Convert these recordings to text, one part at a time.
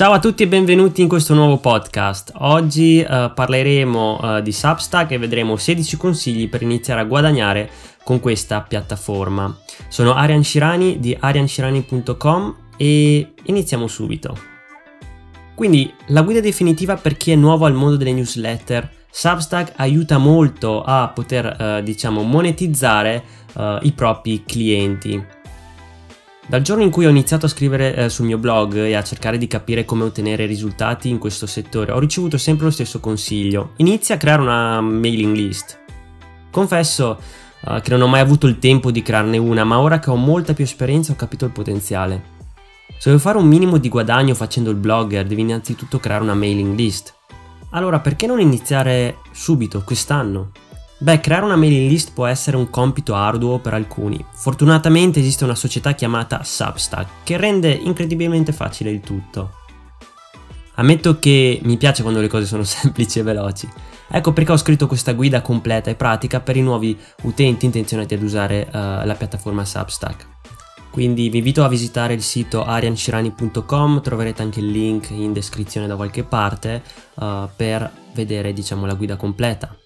Ciao a tutti e benvenuti in questo nuovo podcast. Oggi uh, parleremo uh, di Substack e vedremo 16 consigli per iniziare a guadagnare con questa piattaforma. Sono Arian Shirani di arianshirani.com e iniziamo subito. Quindi la guida definitiva per chi è nuovo al mondo delle newsletter. Substack aiuta molto a poter, uh, diciamo, monetizzare i propri clienti. Dal giorno in cui ho iniziato a scrivere eh, sul mio blog e a cercare di capire come ottenere risultati in questo settore, ho ricevuto sempre lo stesso consiglio. Inizia a creare una mailing list. Confesso uh, che non ho mai avuto il tempo di crearne una, ma ora che ho molta più esperienza ho capito il potenziale. Se vuoi fare un minimo di guadagno facendo il blogger, devi innanzitutto creare una mailing list. Allora, perché non iniziare subito, quest'anno? Beh, creare una mailing list può essere un compito arduo per alcuni. Fortunatamente esiste una società chiamata Substack che rende incredibilmente facile il tutto. Ammetto che mi piace quando le cose sono semplici e veloci. Ecco perché ho scritto questa guida completa e pratica per i nuovi utenti intenzionati ad usare uh, la piattaforma Substack. Quindi vi invito a visitare il sito arianshirani.com, troverete anche il link in descrizione da qualche parte uh, per vedere diciamo la guida completa.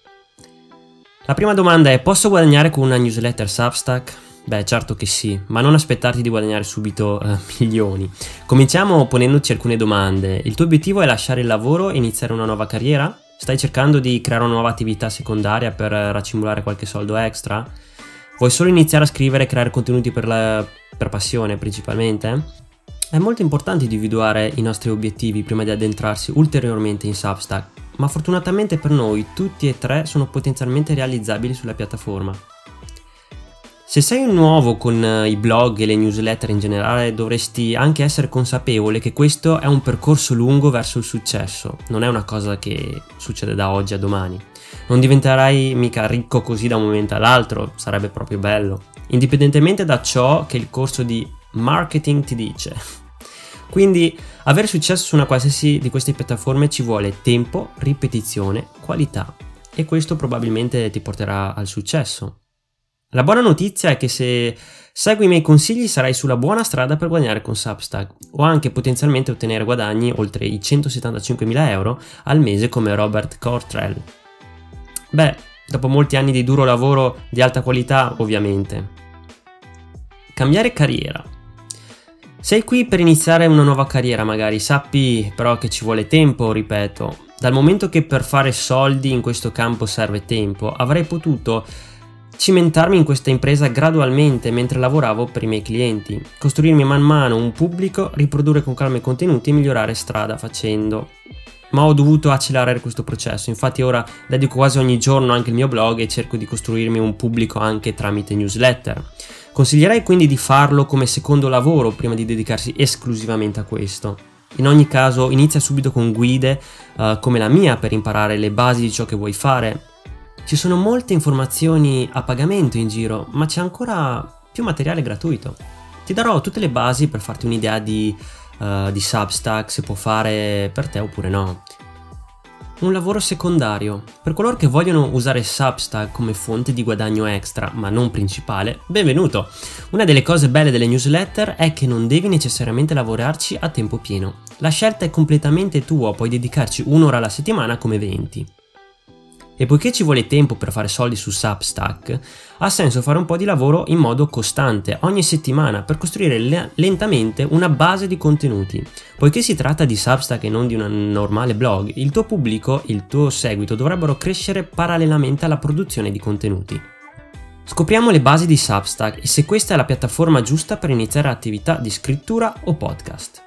La prima domanda è posso guadagnare con una newsletter Substack? Beh, certo che sì, ma non aspettarti di guadagnare subito eh, milioni. Cominciamo ponendoci alcune domande. Il tuo obiettivo è lasciare il lavoro e iniziare una nuova carriera? Stai cercando di creare una nuova attività secondaria per raccimolare qualche soldo extra? Vuoi solo iniziare a scrivere e creare contenuti per, la, per passione principalmente? È molto importante individuare i nostri obiettivi prima di addentrarsi ulteriormente in Substack ma fortunatamente per noi tutti e tre sono potenzialmente realizzabili sulla piattaforma. Se sei un nuovo con eh, i blog e le newsletter in generale, dovresti anche essere consapevole che questo è un percorso lungo verso il successo, non è una cosa che succede da oggi a domani. Non diventerai mica ricco così da un momento all'altro, sarebbe proprio bello, indipendentemente da ciò che il corso di marketing ti dice. Quindi avere successo su una qualsiasi di queste piattaforme ci vuole tempo, ripetizione, qualità e questo probabilmente ti porterà al successo. La buona notizia è che se segui i miei consigli sarai sulla buona strada per guadagnare con Substack o anche potenzialmente ottenere guadagni oltre i 175.000 euro al mese come Robert Cortrell. Beh, dopo molti anni di duro lavoro di alta qualità ovviamente. Cambiare carriera sei qui per iniziare una nuova carriera magari, sappi però che ci vuole tempo, ripeto. Dal momento che per fare soldi in questo campo serve tempo, avrei potuto cimentarmi in questa impresa gradualmente mentre lavoravo per i miei clienti, costruirmi man mano un pubblico, riprodurre con calma i contenuti e migliorare strada facendo. Ma ho dovuto accelerare questo processo, infatti ora dedico quasi ogni giorno anche il mio blog e cerco di costruirmi un pubblico anche tramite newsletter. Consiglierei quindi di farlo come secondo lavoro prima di dedicarsi esclusivamente a questo. In ogni caso inizia subito con guide uh, come la mia per imparare le basi di ciò che vuoi fare. Ci sono molte informazioni a pagamento in giro, ma c'è ancora più materiale gratuito. Ti darò tutte le basi per farti un'idea di, uh, di Substack, se può fare per te oppure no un lavoro secondario. Per coloro che vogliono usare Substack come fonte di guadagno extra, ma non principale, benvenuto! Una delle cose belle delle newsletter è che non devi necessariamente lavorarci a tempo pieno. La scelta è completamente tua, puoi dedicarci un'ora alla settimana come 20. E poiché ci vuole tempo per fare soldi su Substack, ha senso fare un po' di lavoro in modo costante, ogni settimana, per costruire le- lentamente una base di contenuti. Poiché si tratta di Substack e non di un normale blog, il tuo pubblico, il tuo seguito dovrebbero crescere parallelamente alla produzione di contenuti. Scopriamo le basi di Substack e se questa è la piattaforma giusta per iniziare attività di scrittura o podcast.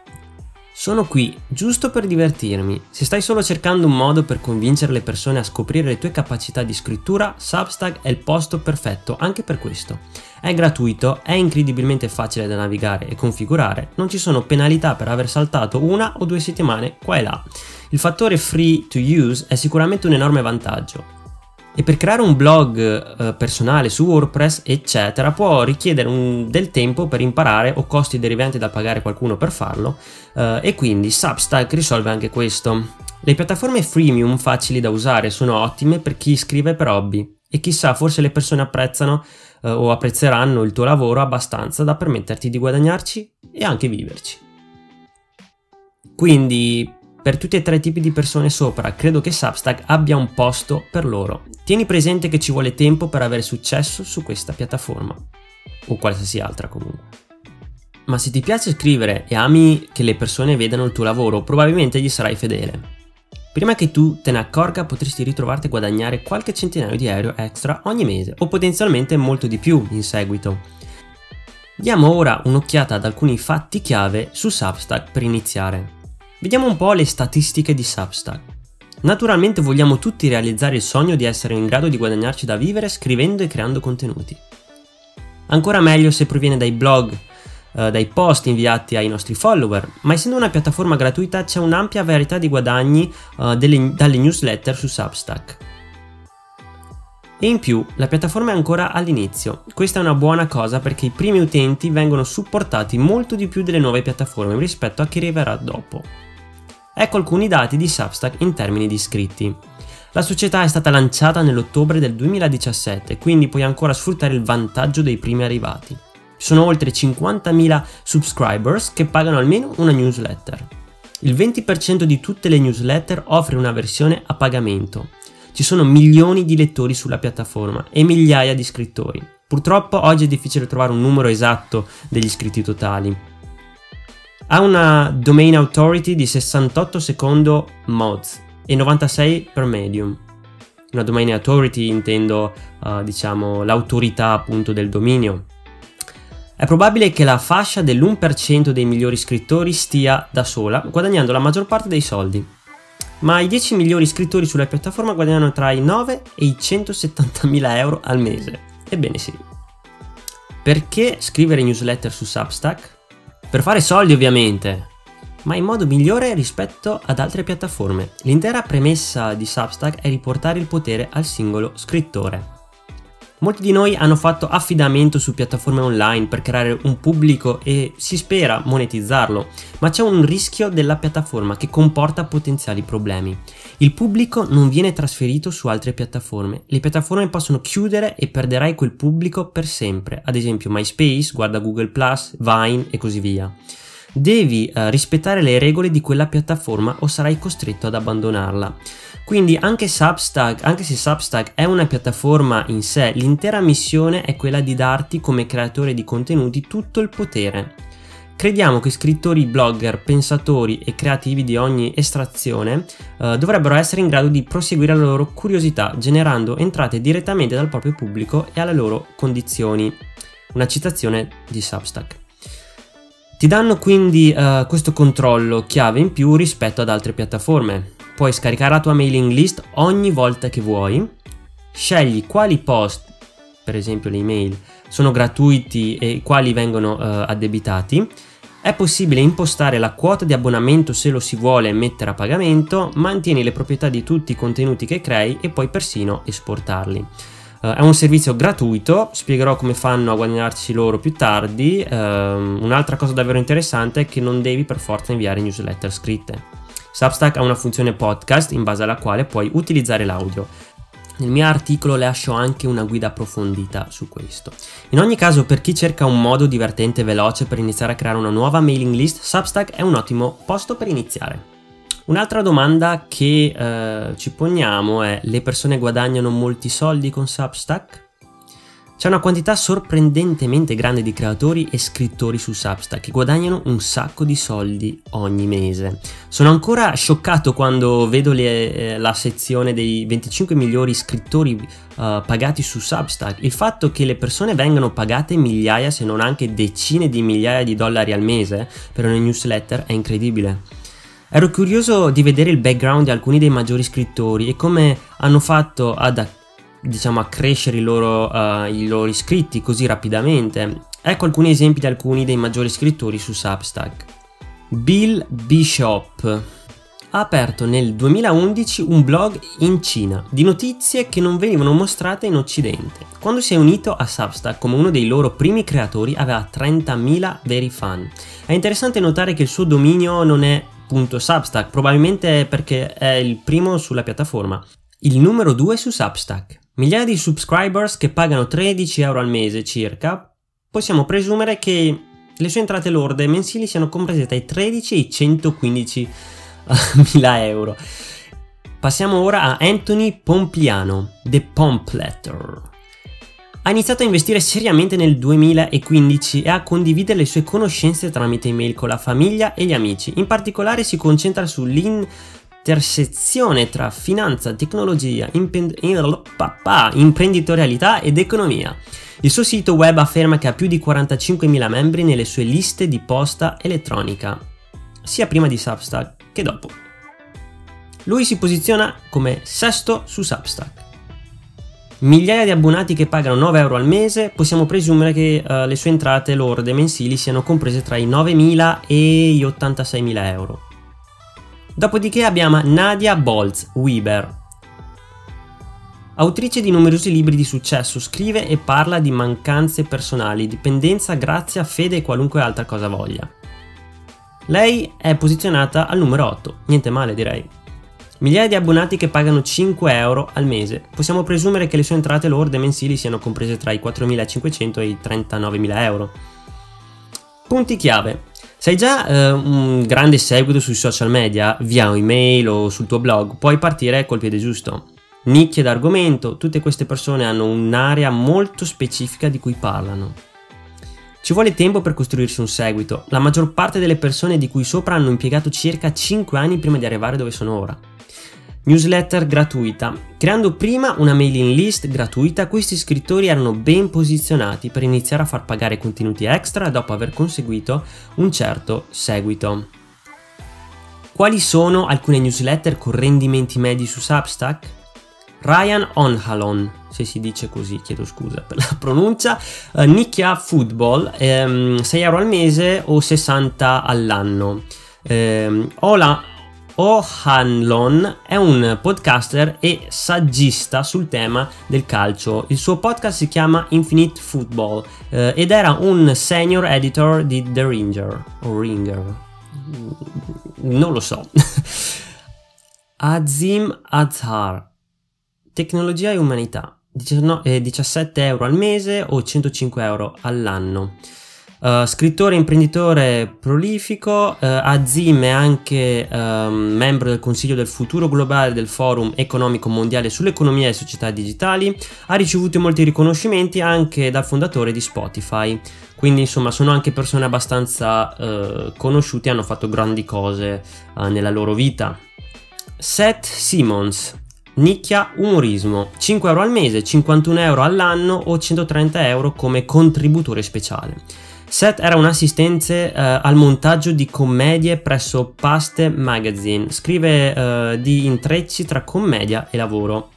Sono qui giusto per divertirmi. Se stai solo cercando un modo per convincere le persone a scoprire le tue capacità di scrittura, Substack è il posto perfetto anche per questo. È gratuito, è incredibilmente facile da navigare e configurare, non ci sono penalità per aver saltato una o due settimane qua e là. Il fattore free to use è sicuramente un enorme vantaggio. E per creare un blog eh, personale su WordPress, eccetera, può richiedere un, del tempo per imparare o costi derivanti da pagare qualcuno per farlo, eh, e quindi Substack risolve anche questo. Le piattaforme freemium facili da usare sono ottime per chi scrive per hobby e chissà, forse le persone apprezzano eh, o apprezzeranno il tuo lavoro abbastanza da permetterti di guadagnarci e anche viverci. Quindi per tutti e tre i tipi di persone sopra, credo che Substack abbia un posto per loro. Tieni presente che ci vuole tempo per avere successo su questa piattaforma, o qualsiasi altra comunque. Ma se ti piace scrivere e ami che le persone vedano il tuo lavoro, probabilmente gli sarai fedele. Prima che tu te ne accorga potresti ritrovarti a guadagnare qualche centinaio di euro extra ogni mese o potenzialmente molto di più in seguito. Diamo ora un'occhiata ad alcuni fatti chiave su Substack per iniziare. Vediamo un po' le statistiche di Substack. Naturalmente vogliamo tutti realizzare il sogno di essere in grado di guadagnarci da vivere scrivendo e creando contenuti. Ancora meglio se proviene dai blog, eh, dai post inviati ai nostri follower, ma essendo una piattaforma gratuita c'è un'ampia varietà di guadagni eh, delle, dalle newsletter su Substack. E in più, la piattaforma è ancora all'inizio. Questa è una buona cosa perché i primi utenti vengono supportati molto di più delle nuove piattaforme rispetto a chi arriverà dopo. Ecco alcuni dati di Substack in termini di iscritti. La società è stata lanciata nell'ottobre del 2017, quindi puoi ancora sfruttare il vantaggio dei primi arrivati. Ci sono oltre 50.000 subscribers che pagano almeno una newsletter. Il 20% di tutte le newsletter offre una versione a pagamento. Ci sono milioni di lettori sulla piattaforma e migliaia di scrittori. Purtroppo oggi è difficile trovare un numero esatto degli iscritti totali. Ha una domain authority di 68 secondo mods e 96 per medium. Una domain authority intendo uh, diciamo l'autorità appunto del dominio è probabile che la fascia dell'1% dei migliori scrittori stia da sola, guadagnando la maggior parte dei soldi. Ma i 10 migliori scrittori sulla piattaforma guadagnano tra i 9 e i 170.000 euro al mese. Ebbene sì. Perché scrivere newsletter su Substack? Per fare soldi ovviamente, ma in modo migliore rispetto ad altre piattaforme. L'intera premessa di Substack è riportare il potere al singolo scrittore. Molti di noi hanno fatto affidamento su piattaforme online per creare un pubblico e si spera monetizzarlo, ma c'è un rischio della piattaforma che comporta potenziali problemi. Il pubblico non viene trasferito su altre piattaforme, le piattaforme possono chiudere e perderai quel pubblico per sempre, ad esempio MySpace, guarda Google Vine e così via. Devi eh, rispettare le regole di quella piattaforma o sarai costretto ad abbandonarla. Quindi anche Substack, anche se Substack è una piattaforma in sé, l'intera missione è quella di darti come creatore di contenuti tutto il potere. Crediamo che scrittori, blogger, pensatori e creativi di ogni estrazione eh, dovrebbero essere in grado di proseguire la loro curiosità, generando entrate direttamente dal proprio pubblico e alle loro condizioni. Una citazione di Substack. Ti danno quindi uh, questo controllo chiave in più rispetto ad altre piattaforme. Puoi scaricare la tua mailing list ogni volta che vuoi, scegli quali post, per esempio le email, sono gratuiti e quali vengono uh, addebitati, è possibile impostare la quota di abbonamento se lo si vuole mettere a pagamento, mantieni le proprietà di tutti i contenuti che crei e puoi persino esportarli. Uh, è un servizio gratuito, spiegherò come fanno a guadagnarci loro più tardi. Uh, un'altra cosa davvero interessante è che non devi per forza inviare newsletter scritte. Substack ha una funzione podcast in base alla quale puoi utilizzare l'audio. Nel mio articolo lascio anche una guida approfondita su questo. In ogni caso, per chi cerca un modo divertente e veloce per iniziare a creare una nuova mailing list, Substack è un ottimo posto per iniziare. Un'altra domanda che eh, ci poniamo è: le persone guadagnano molti soldi con Substack? C'è una quantità sorprendentemente grande di creatori e scrittori su Substack che guadagnano un sacco di soldi ogni mese. Sono ancora scioccato quando vedo le, eh, la sezione dei 25 migliori scrittori uh, pagati su Substack. Il fatto che le persone vengano pagate migliaia se non anche decine di migliaia di dollari al mese per una newsletter è incredibile. Ero curioso di vedere il background di alcuni dei maggiori scrittori e come hanno fatto ad diciamo, a crescere i loro, uh, i loro iscritti così rapidamente. Ecco alcuni esempi di alcuni dei maggiori scrittori su Substack. Bill Bishop ha aperto nel 2011 un blog in Cina di notizie che non venivano mostrate in Occidente. Quando si è unito a Substack come uno dei loro primi creatori aveva 30.000 veri fan. È interessante notare che il suo dominio non è .substack, probabilmente perché è il primo sulla piattaforma. Il numero 2 su Substack. Migliaia di subscribers che pagano 13 euro al mese circa, possiamo presumere che le sue entrate lorde mensili siano comprese tra i 13 e i 115 mila euro. Passiamo ora a Anthony Pompliano, The Pompletter. Ha iniziato a investire seriamente nel 2015 e a condividere le sue conoscenze tramite email con la famiglia e gli amici. In particolare si concentra sull'intersezione tra finanza, tecnologia, imprenditorialità ed economia. Il suo sito web afferma che ha più di 45.000 membri nelle sue liste di posta elettronica, sia prima di Substack che dopo. Lui si posiziona come sesto su Substack. Migliaia di abbonati che pagano 9 euro al mese, possiamo presumere che uh, le sue entrate lorde mensili siano comprese tra i 9.000 e gli 86.000 euro. Dopodiché abbiamo Nadia Bolz Weber, Autrice di numerosi libri di successo, scrive e parla di mancanze personali, dipendenza, grazia, fede e qualunque altra cosa voglia. Lei è posizionata al numero 8, niente male direi. Migliaia di abbonati che pagano 5 euro al mese. Possiamo presumere che le sue entrate lorde mensili siano comprese tra i 4.500 e i 39.000 euro. Punti chiave. Se hai già eh, un grande seguito sui social media, via email o sul tuo blog, puoi partire col piede giusto nicchie d'argomento, tutte queste persone hanno un'area molto specifica di cui parlano. Ci vuole tempo per costruirsi un seguito, la maggior parte delle persone di cui sopra hanno impiegato circa 5 anni prima di arrivare dove sono ora. Newsletter gratuita. Creando prima una mailing list gratuita, questi scrittori erano ben posizionati per iniziare a far pagare contenuti extra dopo aver conseguito un certo seguito. Quali sono alcune newsletter con rendimenti medi su Substack? Ryan Onhalon, se si dice così, chiedo scusa per la pronuncia, uh, Nicchia Football, ehm, 6 euro al mese o 60 all'anno. Eh, Ola O'Hanlon è un podcaster e saggista sul tema del calcio. Il suo podcast si chiama Infinite Football eh, ed era un senior editor di The Ringer o Ringer. Non lo so. Azim Azhar Tecnologia e umanità, 19, 17 euro al mese o 105 euro all'anno. Uh, scrittore e imprenditore prolifico, uh, Azim è anche uh, membro del Consiglio del Futuro Globale del Forum Economico Mondiale sull'economia e società digitali, ha ricevuto molti riconoscimenti anche dal fondatore di Spotify, quindi insomma sono anche persone abbastanza uh, conosciute e hanno fatto grandi cose nella loro vita. Seth Simmons, Nicchia umorismo, 5 euro al mese, 51 euro all'anno o 130 euro come contributore speciale. Seth era un assistente eh, al montaggio di commedie presso Paste Magazine, scrive eh, di intrecci tra commedia e lavoro.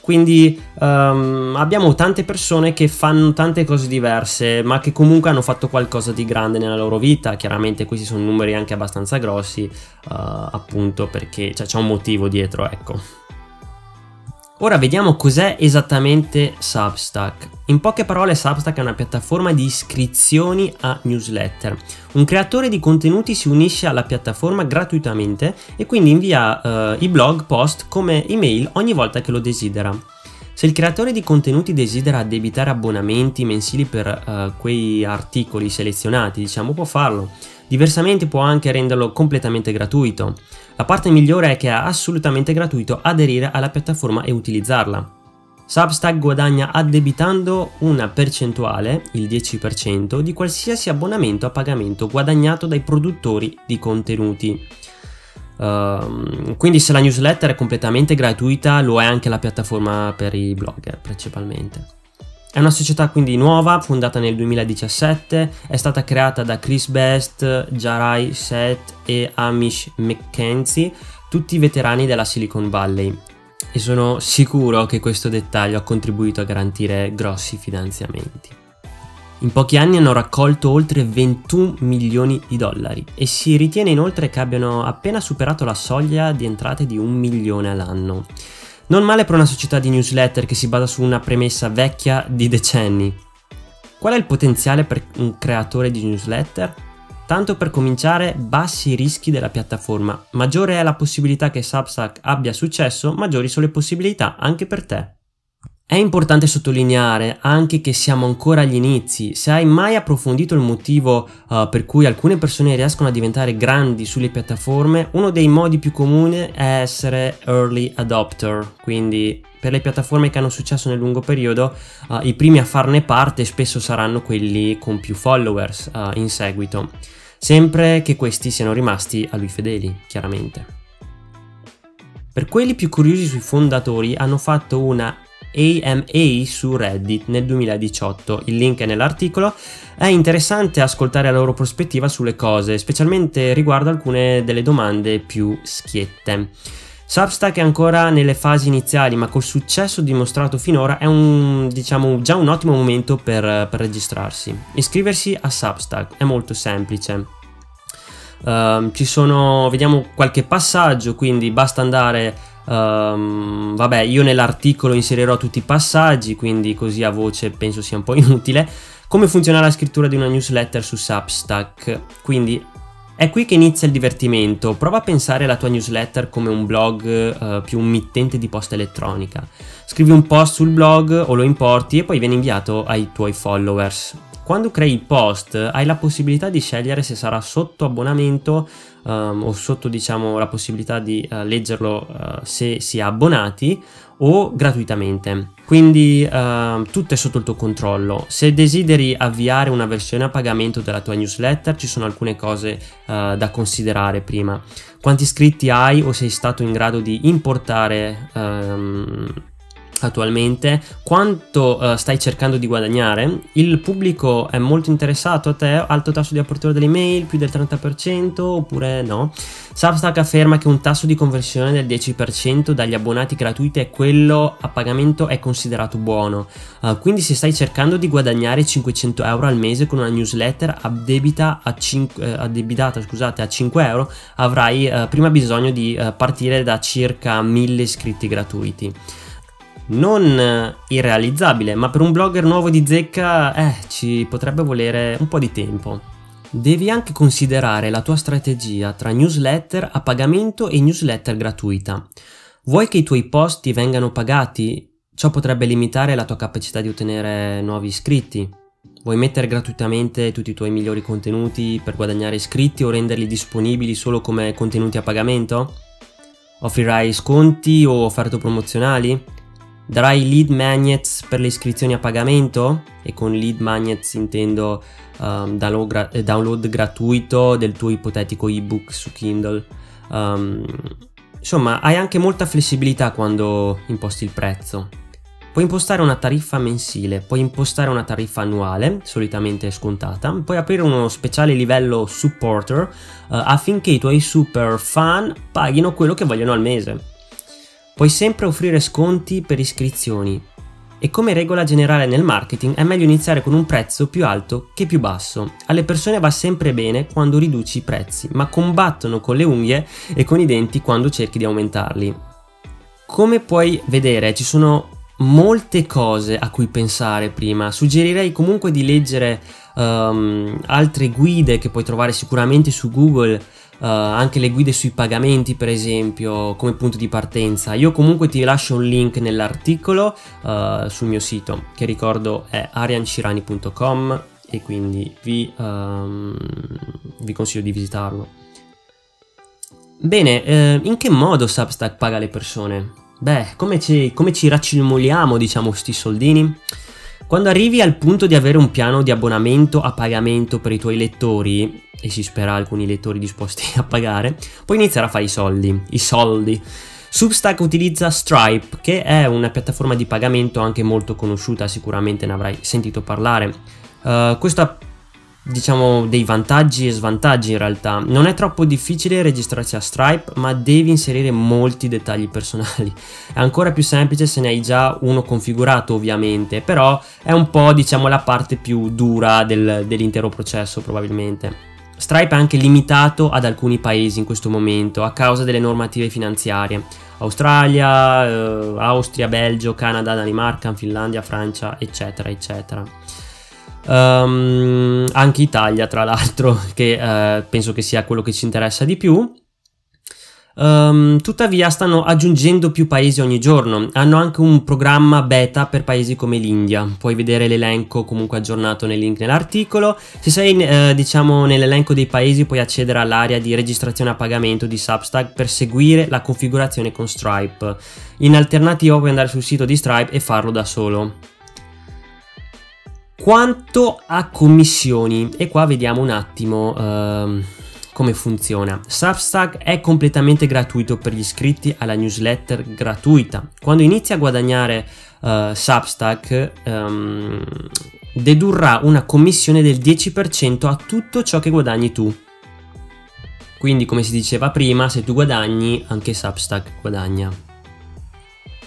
Quindi um, abbiamo tante persone che fanno tante cose diverse, ma che comunque hanno fatto qualcosa di grande nella loro vita. Chiaramente questi sono numeri anche abbastanza grossi, uh, appunto perché cioè, c'è un motivo dietro, ecco. Ora vediamo cos'è esattamente Substack. In poche parole Substack è una piattaforma di iscrizioni a newsletter. Un creatore di contenuti si unisce alla piattaforma gratuitamente e quindi invia uh, i blog post come email ogni volta che lo desidera. Se il creatore di contenuti desidera addebitare abbonamenti mensili per uh, quei articoli selezionati, diciamo, può farlo. Diversamente può anche renderlo completamente gratuito. La parte migliore è che è assolutamente gratuito aderire alla piattaforma e utilizzarla. Substack guadagna addebitando una percentuale, il 10%, di qualsiasi abbonamento a pagamento guadagnato dai produttori di contenuti. Uh, quindi se la newsletter è completamente gratuita, lo è anche la piattaforma per i blogger principalmente. È una società quindi nuova, fondata nel 2017, è stata creata da Chris Best, Jarai Seth e Amish McKenzie, tutti veterani della Silicon Valley. E sono sicuro che questo dettaglio ha contribuito a garantire grossi finanziamenti. In pochi anni hanno raccolto oltre 21 milioni di dollari e si ritiene inoltre che abbiano appena superato la soglia di entrate di un milione all'anno. Non male per una società di newsletter che si basa su una premessa vecchia di decenni. Qual è il potenziale per un creatore di newsletter? Tanto per cominciare, bassi i rischi della piattaforma. Maggiore è la possibilità che Substack abbia successo, maggiori sono le possibilità anche per te. È importante sottolineare anche che siamo ancora agli inizi. Se hai mai approfondito il motivo uh, per cui alcune persone riescono a diventare grandi sulle piattaforme, uno dei modi più comuni è essere early adopter, quindi per le piattaforme che hanno successo nel lungo periodo, uh, i primi a farne parte spesso saranno quelli con più followers uh, in seguito, sempre che questi siano rimasti a lui fedeli, chiaramente. Per quelli più curiosi sui fondatori hanno fatto una AMA su Reddit nel 2018, il link è nell'articolo. È interessante ascoltare la loro prospettiva sulle cose, specialmente riguardo alcune delle domande più schiette. Substack è ancora nelle fasi iniziali, ma col successo dimostrato finora è un, diciamo, già un ottimo momento per, per registrarsi. Iscriversi a Substack è molto semplice. Uh, ci sono, vediamo qualche passaggio, quindi basta andare Um, vabbè, io nell'articolo inserirò tutti i passaggi, quindi così a voce penso sia un po' inutile. Come funziona la scrittura di una newsletter su Substack? Quindi è qui che inizia il divertimento. Prova a pensare alla tua newsletter come un blog uh, più un mittente di posta elettronica. Scrivi un post sul blog o lo importi e poi viene inviato ai tuoi followers. Quando crei il post hai la possibilità di scegliere se sarà sotto abbonamento um, o sotto diciamo la possibilità di uh, leggerlo uh, se si è abbonati o gratuitamente. Quindi uh, tutto è sotto il tuo controllo. Se desideri avviare una versione a pagamento della tua newsletter, ci sono alcune cose uh, da considerare prima. Quanti iscritti hai o sei stato in grado di importare um, attualmente, quanto uh, stai cercando di guadagnare, il pubblico è molto interessato a te, alto tasso di apertura delle email, più del 30% oppure no. Substack afferma che un tasso di conversione del 10% dagli abbonati gratuiti e quello a pagamento è considerato buono. Uh, quindi se stai cercando di guadagnare 500 euro al mese con una newsletter addebita a 5, eh, addebitata scusate, a 5 euro, avrai uh, prima bisogno di partire da circa 1000 iscritti gratuiti non eh, irrealizzabile, ma per un blogger nuovo di zecca eh, ci potrebbe volere un po' di tempo. Devi anche considerare la tua strategia tra newsletter a pagamento e newsletter gratuita. Vuoi che i tuoi post ti vengano pagati? Ciò potrebbe limitare la tua capacità di ottenere nuovi iscritti. Vuoi mettere gratuitamente tutti i tuoi migliori contenuti per guadagnare iscritti o renderli disponibili solo come contenuti a pagamento? Offrirai sconti o offerte promozionali? Darai lead magnets per le iscrizioni a pagamento e con lead magnets intendo um, download, gra- eh, download, gratuito del tuo ipotetico ebook su Kindle. Um, insomma, hai anche molta flessibilità quando imposti il prezzo. Puoi impostare una tariffa mensile, puoi impostare una tariffa annuale, solitamente scontata, puoi aprire uno speciale livello supporter uh, affinché i tuoi super fan paghino quello che vogliono al mese. Puoi sempre offrire sconti per iscrizioni e come regola generale nel marketing è meglio iniziare con un prezzo più alto che più basso. Alle persone va sempre bene quando riduci i prezzi, ma combattono con le unghie e con i denti quando cerchi di aumentarli. Come puoi vedere ci sono molte cose a cui pensare prima. Suggerirei comunque di leggere um, altre guide che puoi trovare sicuramente su Google uh, anche le guide sui pagamenti per esempio come punto di partenza io comunque ti lascio un link nell'articolo uh, sul mio sito che ricordo è ariancirani.com e quindi vi, um, vi consiglio di visitarlo bene eh, in che modo Substack paga le persone? beh come ci, come ci raccimoliamo diciamo sti soldini? Quando arrivi al punto di avere un piano di abbonamento a pagamento per i tuoi lettori, e si spera alcuni lettori disposti a pagare, puoi iniziare a fare i soldi. I soldi. Substack utilizza Stripe, che è una piattaforma di pagamento anche molto conosciuta, sicuramente ne avrai sentito parlare. Uh, questa diciamo dei vantaggi e svantaggi in realtà. Non è troppo difficile registrarsi a Stripe, ma devi inserire molti dettagli personali. È ancora più semplice se ne hai già uno configurato ovviamente, però è un po' diciamo la parte più dura del, dell'intero processo probabilmente. Stripe è anche limitato ad alcuni paesi in questo momento a causa delle normative finanziarie. Australia, eh, Austria, Belgio, Canada, Danimarca, Finlandia, Francia, eccetera, eccetera. Um, anche Italia, tra l'altro, che uh, penso che sia quello che ci interessa di più. Um, tuttavia stanno aggiungendo più paesi ogni giorno, hanno anche un programma beta per paesi come l'India, puoi vedere l'elenco comunque aggiornato nel link nell'articolo, se sei eh, diciamo nell'elenco dei paesi puoi accedere all'area di registrazione a pagamento di Substack per seguire la configurazione con Stripe, in alternativa puoi andare sul sito di Stripe e farlo da solo. Quanto a commissioni, e qua vediamo un attimo... Uh, come funziona. Substack è completamente gratuito per gli iscritti alla newsletter gratuita. Quando inizi a guadagnare uh, Substack um, dedurrà una commissione del 10% a tutto ciò che guadagni tu. Quindi come si diceva prima, se tu guadagni anche Substack guadagna.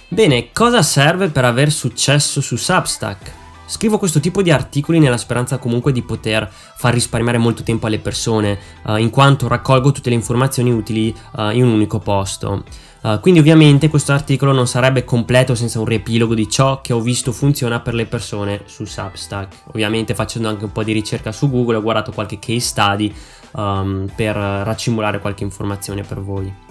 Bene, cosa serve per aver successo su Substack? Scrivo questo tipo di articoli nella speranza comunque di poter far risparmiare molto tempo alle persone, uh, in quanto raccolgo tutte le informazioni utili uh, in un unico posto. Uh, quindi ovviamente questo articolo non sarebbe completo senza un riepilogo di ciò che ho visto funziona per le persone su Substack. Ovviamente facendo anche un po' di ricerca su Google ho guardato qualche case study um, per raccimolare qualche informazione per voi.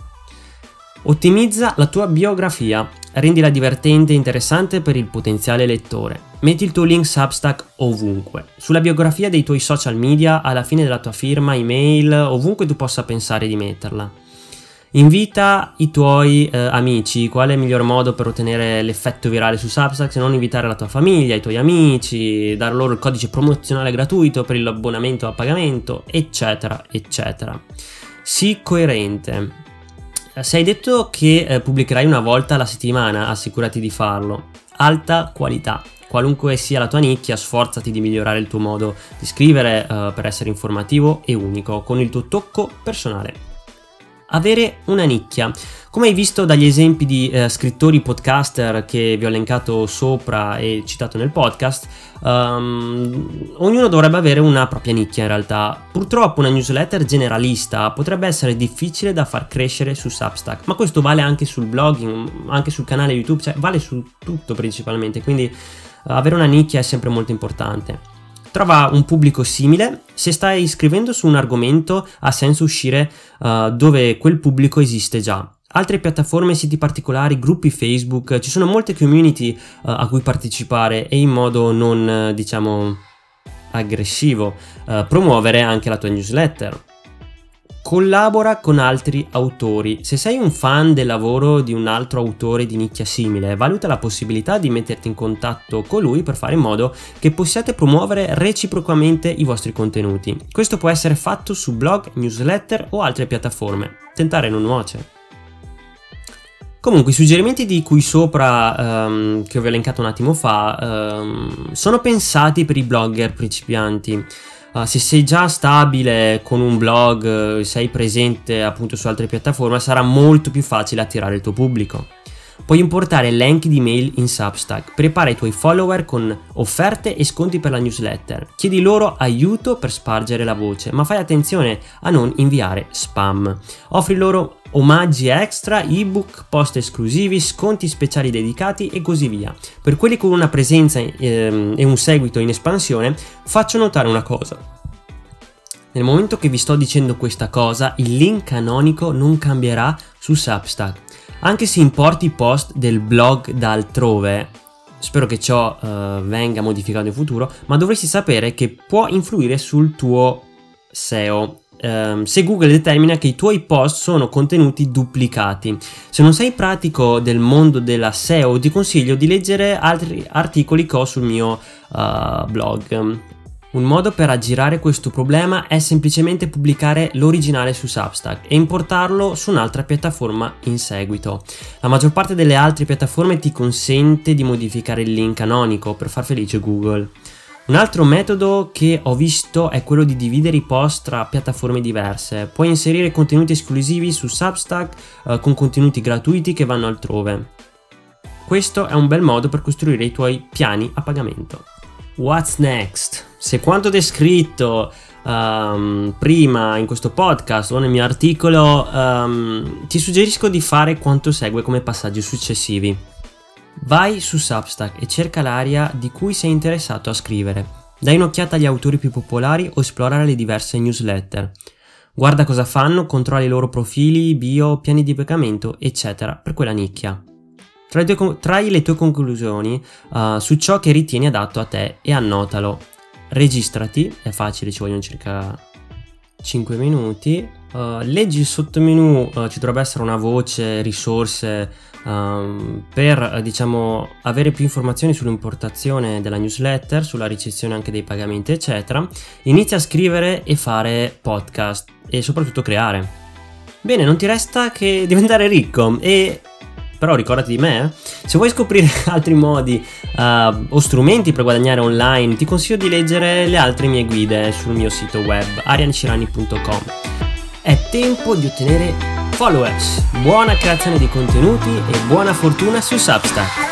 Ottimizza la tua biografia, rendila divertente e interessante per il potenziale lettore. Metti il tuo link Substack ovunque, sulla biografia dei tuoi social media, alla fine della tua firma, email, ovunque tu possa pensare di metterla. Invita i tuoi eh, amici, qual è il miglior modo per ottenere l'effetto virale su Substack se non invitare la tua famiglia, i tuoi amici, dare loro il codice promozionale gratuito per l'abbonamento a pagamento, eccetera, eccetera. Sii coerente, se hai detto che eh, pubblicherai una volta alla settimana, assicurati di farlo. Alta qualità. Qualunque sia la tua nicchia, sforzati di migliorare il tuo modo di scrivere eh, per essere informativo e unico, con il tuo tocco personale avere una nicchia. Come hai visto dagli esempi di eh, scrittori podcaster che vi ho elencato sopra e citato nel podcast, um, ognuno dovrebbe avere una propria nicchia in realtà. Purtroppo una newsletter generalista potrebbe essere difficile da far crescere su Substack, ma questo vale anche sul blogging, anche sul canale YouTube, cioè vale su tutto principalmente, quindi avere una nicchia è sempre molto importante. Trova un pubblico simile. Se stai scrivendo su un argomento ha senso uscire uh, dove quel pubblico esiste già. Altre piattaforme, siti particolari, gruppi Facebook, ci sono molte community uh, a cui partecipare e in modo non, uh, diciamo, aggressivo, promuovere anche la tua newsletter. Collabora con altri autori. Se sei un fan del lavoro di un altro autore di nicchia simile, valuta la possibilità di metterti in contatto con lui per fare in modo che possiate promuovere reciprocamente i vostri contenuti. Questo può essere fatto su blog, newsletter o altre piattaforme. Tentare non nuoce. Comunque, i suggerimenti di cui sopra, um, che ho elencato un attimo fa, um, sono pensati per i blogger principianti. Uh, se sei già stabile con un blog, uh, sei presente appunto su altre piattaforme, sarà molto più facile attirare il tuo pubblico. Puoi importare elenchi di mail in Substack, prepara i tuoi follower con offerte e sconti per la newsletter, chiedi loro aiuto per spargere la voce, ma fai attenzione a non inviare spam. Offri loro omaggi extra, ebook, post esclusivi, sconti speciali dedicati e così via. Per quelli con una presenza ehm, e un seguito in espansione, faccio notare una cosa. Nel momento che vi sto dicendo questa cosa, il link canonico non cambierà su Substack anche se importi post del blog da altrove, spero che ciò uh, venga modificato in futuro, ma dovresti sapere che può influire sul tuo SEO. Um, ehm, se Google determina che i tuoi post sono contenuti duplicati. Se non sei pratico del mondo della SEO, ti consiglio di leggere altri articoli che ho sul mio uh, blog. Un modo per aggirare questo problema è semplicemente pubblicare l'originale su Substack e importarlo su un'altra piattaforma in seguito. La maggior parte delle altre piattaforme ti consente di modificare il link canonico per far felice Google. Un altro metodo che ho visto è quello di dividere i post tra piattaforme diverse. Puoi inserire contenuti esclusivi su Substack eh, con contenuti gratuiti che vanno altrove. Questo è un bel modo per costruire i tuoi piani a pagamento. What's next? Se quanto descritto um, prima in questo podcast o nel mio articolo, um, ti suggerisco di fare quanto segue come passaggi successivi. Vai su Substack e cerca l'area di cui sei interessato a scrivere. Dai un'occhiata agli autori più popolari o esplora le diverse newsletter. guarda cosa fanno, controlla i loro profili, bio, piani di pagamento, eccetera, per quella nicchia. Trai, tue, trai le tue conclusioni uh, su ciò che ritieni adatto a te e annotalo. Registrati, è facile, ci vogliono circa 5 minuti. Uh, leggi il sottomenu, uh, ci dovrebbe essere una voce, risorse um, per diciamo avere più informazioni sull'importazione della newsletter, sulla ricezione anche dei pagamenti, eccetera. Inizia a scrivere e fare podcast e soprattutto creare. Bene, non ti resta che diventare ricco e però ricordati di me. Eh. Se vuoi scoprire altri modi uh, o strumenti per guadagnare online, ti consiglio di leggere le altre mie guide sul mio sito web ariancirani.com. È tempo di ottenere followers, buona creazione di contenuti e buona fortuna su Substack.